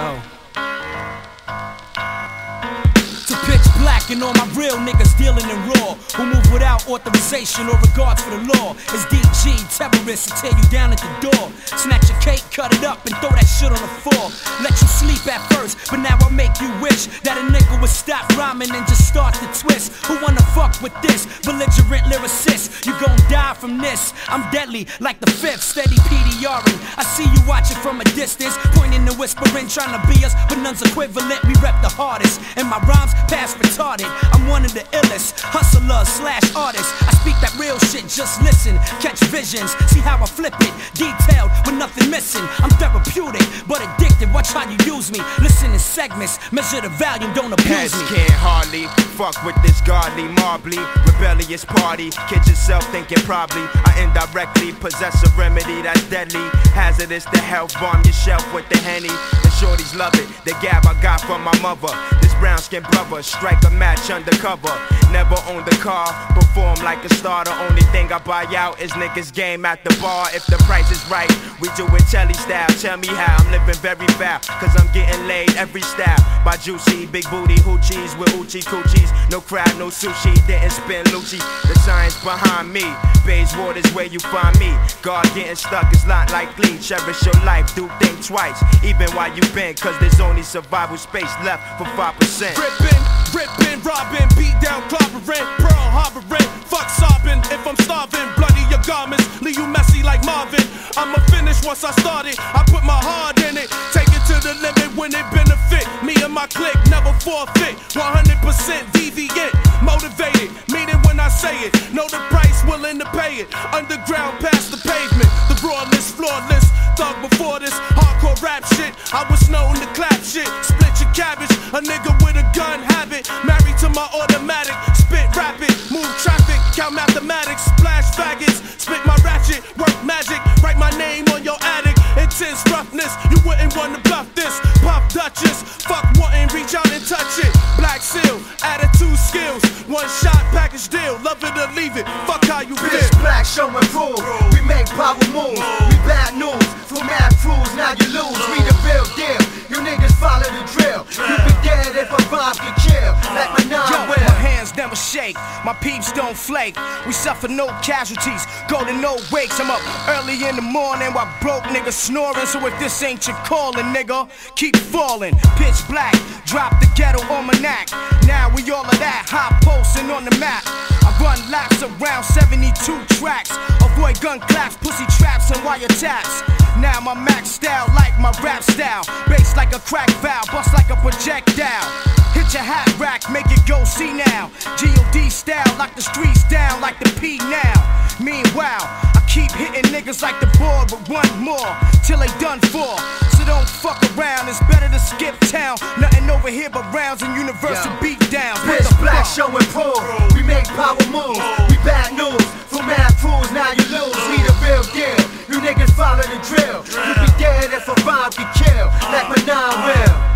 Yo. To pitch black and all my real niggas dealing in raw. Who move without authorization or regards for the law. It's DG, terrorists who tear you down at the door. Snatch your cake, cut it up, and throw that shit on the floor. Let you sleep at first, but now I make you wish that a nigga would stop rhyming and just start to twist. Who wanna fuck with this? Belligerent lyricist, you gon' from this. I'm deadly, like the fifth, steady PDRing. I see you watching from a distance, pointing and whispering, trying to be us, but none's equivalent. We rep the hardest, and my rhymes pass retarded. I'm one of the illest, hustlers slash artists. I speak that real shit, just listen, catch visions, see how I flip it, detailed with nothing missing. I'm therapeutic, but addicted. Watch how you use me. Listen in segments, measure the volume, don't abuse me. can't hardly fuck with this godly, marbly, rebellious party. Kid yourself thinking probably I indirectly possess a remedy that's deadly. Hazardous to health, bomb your shelf with the henny. The shorties love it, the gab I got from my mother. This brown skin brother, strike a match undercover. Never owned a car, perform like a starter. Only thing I buy out is niggas game at the bar. If the price is right, we do it telly style. Tell me how I'm living very foul, cause I'm getting laid every style. By juicy, big booty hoochies with Uchi coochies. No crab, no sushi, didn't spin Lucci. The science behind me, Bayswater's where you find me. God getting stuck is not likely. Cherish your life, do think twice, even while you been, cause there's only survival space left for 5%. Rippin', ripping, robbing, beat down, clobbering, Pearl Harborin', fuck sobbing. If I'm starving, bloody your garments, leave you messy like Marvin. I'ma finish once I started. I put my heart in it, take it to the limit when it benefit. Me and my clique never forfeit. 100% deviant, motivated, meaning when I say it. Know the price, willing to pay it. Underground past the pavement, the rawless, flawless. Thug before this rap shit. I was known to clap shit, split your cabbage. A nigga with a gun habit, married to my automatic. Spit rapid, move traffic, count mathematics, splash faggots. Spit my ratchet, work magic, write my name on your attic. Intense roughness, you wouldn't wanna bluff this. Pop Duchess, fuck wanting, reach out and touch it. Black seal, attitude skills, one shot package deal. Love it or leave it, fuck how you feel. Pitch Black, show and prove. My peeps don't flake. We suffer no casualties, go to no wakes. I'm up early in the morning while broke niggas snoring. So if this ain't your calling, nigga, keep falling. Pitch black, drop the ghetto on my neck. Now we all of that, hot posting on the map. I run laps around 72 tracks. Avoid gun claps, pussy traps, and wiretaps. Now my max style like my rap style. Bass like a crack valve, bust like a projectile. Hit your hat rack, make it go see now. G.O.D. style, lock the streets down like the P now. Meanwhile, I keep hitting niggas like the board, but one more till they done for. So don't fuck around, it's better to skip town. Nothing over here but rounds and universal Yo. beat downs. Pitch Black, show and prove. We make power moves. We bad news. For mad crews, now you lose. We the real deal. You niggas follow the drill. You be dead if a bomb get killed. Like my nine will.